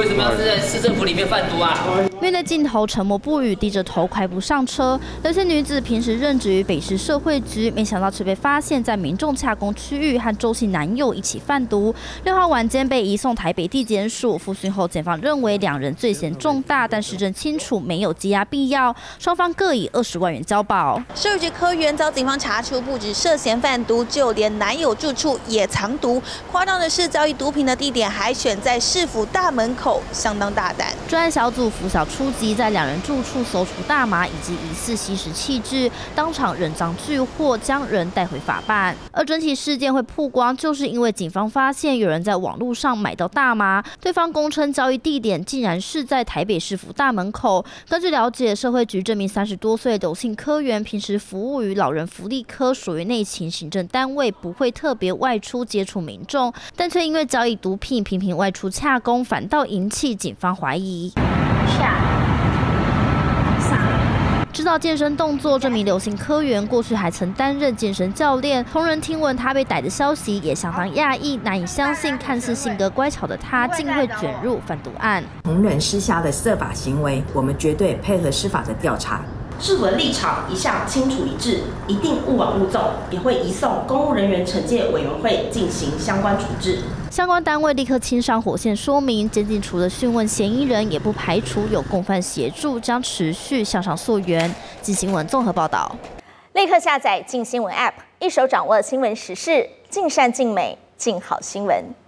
为什么要是在市政府里面贩毒啊？面对镜头沉默不语，低着头快步上车。刘姓女子平时任职于北市社会局，没想到却被发现，在民众洽公区域和周姓男友一起贩毒。六号晚间被移送台北地检署复讯后，检方认为两人罪嫌重大，但实证清楚，没有羁押必要，双方各以二十万元交保。社会局科员遭警方查出，不止涉嫌贩毒，就连男友住处也藏毒。夸张的是，交易毒品的地点还选在市府大门口。相当大胆，专案小组拂晓初级，在两人住处搜出大麻以及疑似吸食器质，当场人赃俱获，将人带回法办。而整体事件会曝光，就是因为警方发现有人在网络上买到大麻，对方供称交易地点竟然是在台北市府大门口。根据了解，社会局这名三十多岁斗姓科员，平时服务于老人福利科，属于内勤行政单位，不会特别外出接触民众，但却因为交易毒品，频频外出洽工，反倒。引起警方怀疑。知道健身动作，这名流行科员过去还曾担任健身教练。同仁听闻他被逮的消息，也相当讶异，难以相信，看似性格乖巧的他，竟会卷入贩毒案。同仁施下的涉法行为，我们绝对配合司法的调查。市府的立场一向清楚一致，一定勿往勿纵，也会移送公务人员惩戒委员会进行相关处置。相关单位立刻亲上火线说明，监禁除了讯问嫌疑人，也不排除有共犯协助，将持续向上溯源。近新闻综合报道，立刻下载近新闻 App，一手掌握新闻时事，尽善尽美，尽好新闻。